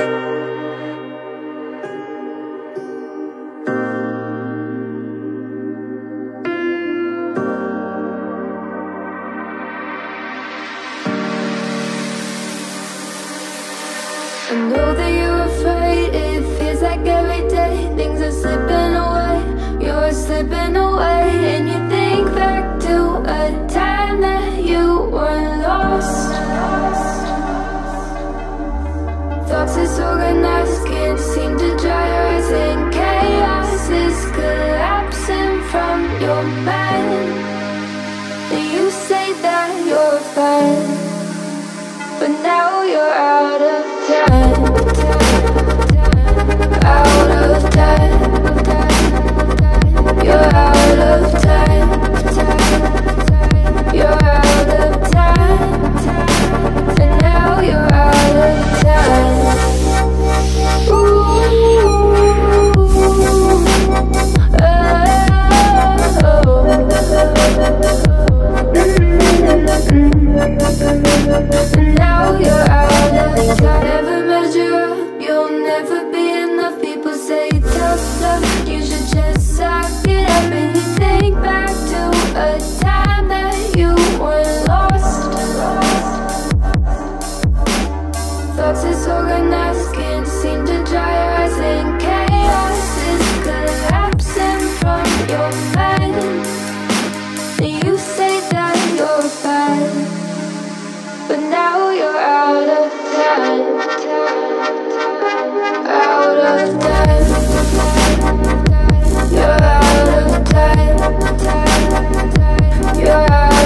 I know that you're afraid, it feels like every day Things are slipping away, you're slipping away disorganized, can't seem to dry eyes, and chaos is collapsing from your mind. And you say that you're fine, but now you're out of time. Out of You're out of time. You're out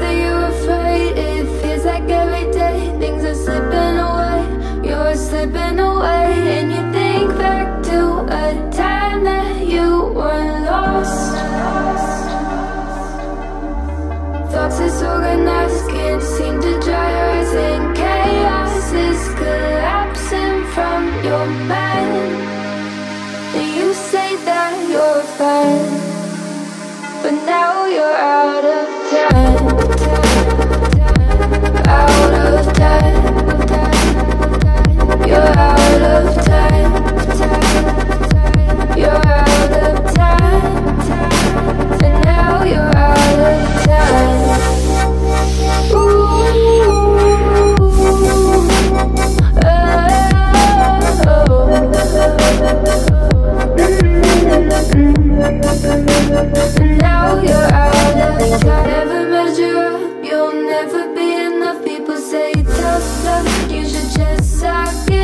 that you're afraid. It feels like every day things are slipping away. You're slipping away, and you think back to a time that you were lost. Thoughts disorganized, can't seem to dry your chaos is collapsing from your. And you say that you're fine. But now you're out of time. Out of time. you should just suck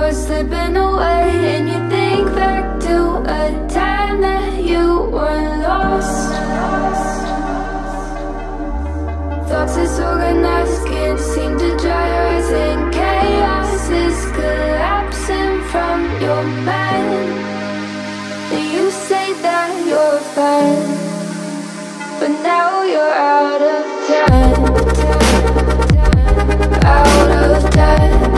you're slipping away, and you think back to a time that you were lost. Thoughts disorganized, can't seem to dry your eyes, and chaos is collapsing from your mind. And you say that you're fine, but now you're out of time, out of time.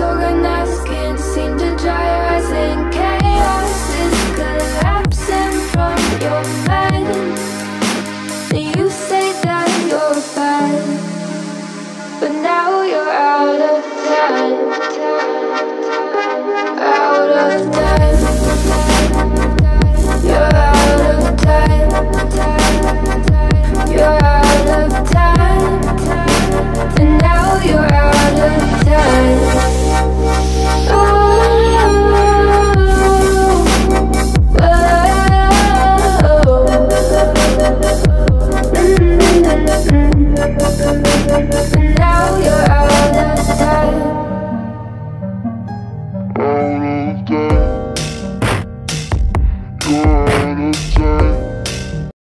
disorganized seem to dry as in chaos. Is collapsing from your mind You say that you're fine But now you're out of time Out of